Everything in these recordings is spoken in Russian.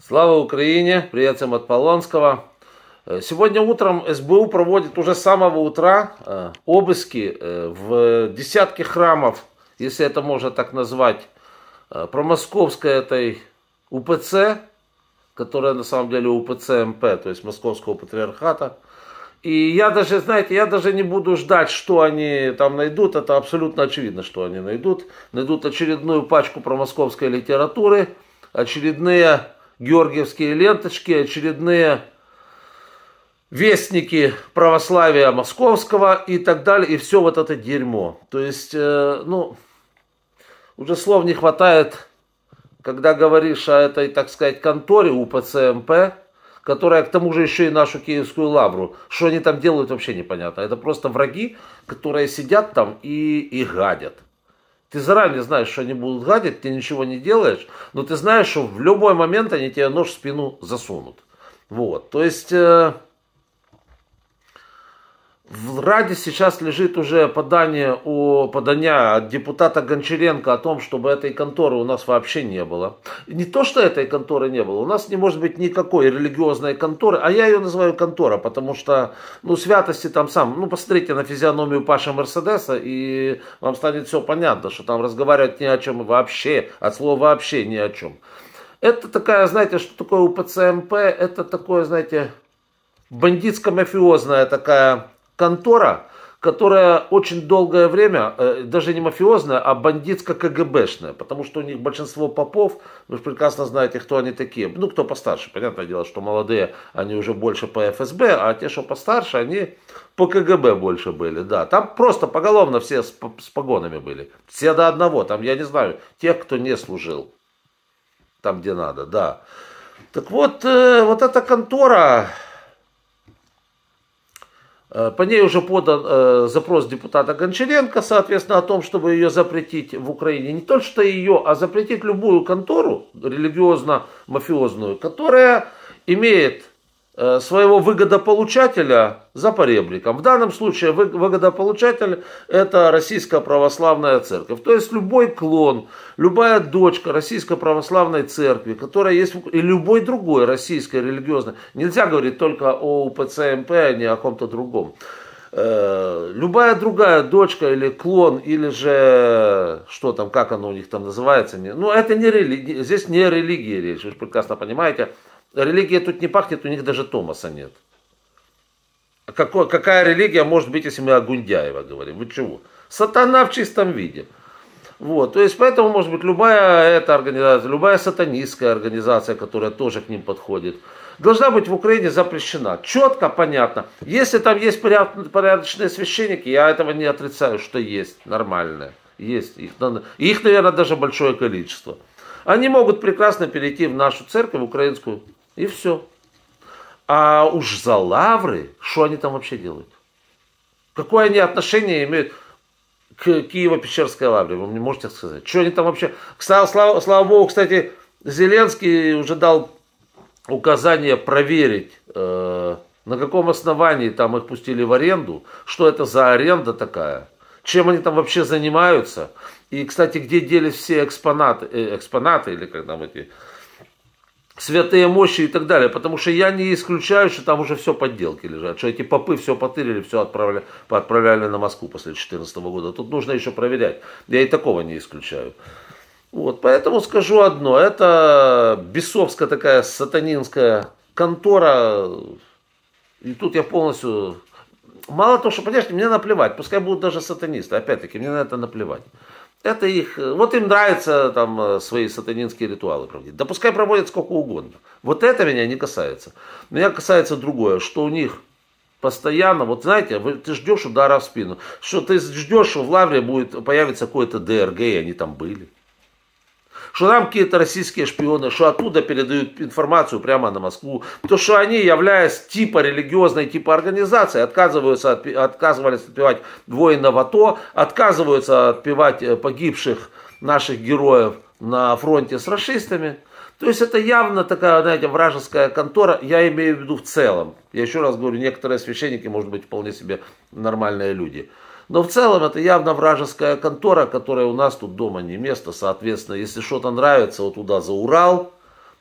Слава Украине! Привет всем от Полонского. Э, сегодня утром СБУ проводит уже с самого утра э, обыски э, в десятки храмов, если это можно так назвать, промосковской этой УПЦ, которая на самом деле УПЦ МП, то есть Московского патриархата. И я даже, знаете, я даже не буду ждать, что они там найдут. Это абсолютно очевидно, что они найдут. Найдут очередную пачку промосковской литературы, очередные георгиевские ленточки, очередные вестники православия московского и так далее, и все вот это дерьмо. То есть, э, ну, уже слов не хватает, когда говоришь о этой, так сказать, конторе УПЦМП, которая к тому же еще и нашу Киевскую лавру. Что они там делают, вообще непонятно. Это просто враги, которые сидят там и, и гадят. Ты заранее знаешь, что они будут гадить, ты ничего не делаешь, но ты знаешь, что в любой момент они тебе нож в спину засунут. Вот, то есть... Э, в Раде сейчас лежит уже подание о подания от депутата Гончаренко о том, чтобы этой конторы у нас вообще не было. Не то, что этой конторы не было, у нас не может быть никакой религиозной конторы, а я ее называю контора, потому что, ну, святости там сам, ну, посмотрите на физиономию Паша Мерседеса, и вам станет все понятно, что там разговаривать ни о чем вообще, от слова вообще ни о чем. Это такая, знаете, что такое у ПЦМП, это такое, знаете, бандитско-мафиозная такая контора, которая очень долгое время, э, даже не мафиозная, а бандитско-КГБшная, потому что у них большинство попов, вы же прекрасно знаете, кто они такие. Ну, кто постарше, понятное дело, что молодые, они уже больше по ФСБ, а те, что постарше, они по КГБ больше были, да. Там просто поголовно все с, с погонами были. Все до одного, там, я не знаю, тех, кто не служил. Там, где надо, да. Так вот, э, вот эта контора, по ней уже подан э, запрос депутата Гончаренко, соответственно, о том, чтобы ее запретить в Украине. Не только что ее, а запретить любую контору религиозно-мафиозную, которая имеет Э, своего выгодополучателя за поребриком. В данном случае выгодополучатель это Российская Православная Церковь. То есть любой клон, любая дочка Российской Православной Церкви, которая есть, и любой другой российской религиозной, нельзя говорить только о УПЦ а не о ком-то другом. Э, любая другая дочка или клон, или же, что там, как оно у них там называется, ну это не религия, здесь не религия речь, вы же прекрасно понимаете, религия тут не пахнет, у них даже Томаса нет. А какая религия может быть, если мы о Гундяева говорим? Вы чего? Сатана в чистом виде. Вот, то есть поэтому может быть любая эта организация, любая сатанистская организация, которая тоже к ним подходит, должна быть в Украине запрещена. Четко, понятно. Если там есть порядочные священники, я этого не отрицаю, что есть нормальные. Есть. Их, их наверное, даже большое количество. Они могут прекрасно перейти в нашу церковь, в украинскую, и все. А уж за лавры, что они там вообще делают? Какое они отношение имеют к Киево-Печерской лавре? Вы мне можете сказать? Что они там вообще... Слава, слава, слава Богу, кстати, Зеленский уже дал указание проверить, э, на каком основании там их пустили в аренду, что это за аренда такая, чем они там вообще занимаются. И, кстати, где делись все экспонаты, э, экспонаты или как там эти святые мощи и так далее. Потому что я не исключаю, что там уже все подделки лежат. Что эти попы все потырили, все отправили, отправляли на Москву после 2014 года. Тут нужно еще проверять. Я и такого не исключаю. Вот, поэтому скажу одно. Это бесовская такая сатанинская контора. И тут я полностью... Мало того, что, понимаешь, мне наплевать. Пускай будут даже сатанисты. Опять-таки, мне на это наплевать. Это их, э, вот им нравится там э, свои сатанинские ритуалы проводить. Да пускай проводят сколько угодно. Вот это меня не касается. Меня касается другое, что у них постоянно, вот знаете, ты ждешь удара в спину, что ты ждешь, что в Лавре будет, появится какой-то ДРГ, и они там были что там какие-то российские шпионы, что оттуда передают информацию прямо на Москву, то что они, являясь типа религиозной типа организации, отказываются, от, отказывались отпевать воинов АТО, отказываются отпевать э, погибших наших героев на фронте с расистами. То есть это явно такая, знаете, вражеская контора, я имею в виду в целом. Я еще раз говорю, некоторые священники, может быть, вполне себе нормальные люди. Но в целом это явно вражеская контора, которая у нас тут дома не место. Соответственно, если что-то нравится, вот туда за Урал,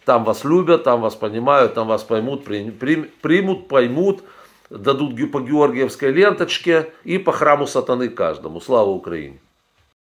там вас любят, там вас понимают, там вас поймут, при, при, примут, поймут, дадут по Георгиевской ленточке и по храму сатаны каждому. Слава Украине!